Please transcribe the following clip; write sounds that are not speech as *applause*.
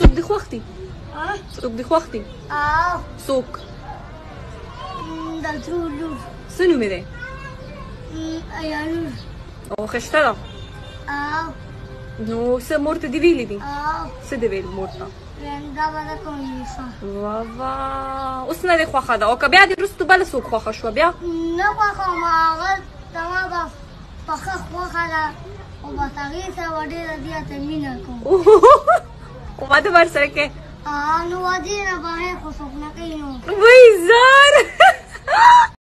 څوک دی خوښ دی څوک دی خوښ دی څوک دلترولور څه نوم یې دی ایالور او ښایسته ده نو څه مور ته دې ویلي دي څه دې ویل مور ته واه اوس نه دې خوښه ده او که بیا دې وروسته بله څوک خوښه شوه بیا نه خوښه وم هغه زما به پخه خوښه ده او بس هغې سره به ډېره زیاته مینه کوم *laughs* What about Sarke? Ah, no, I didn't buy a Kosovna.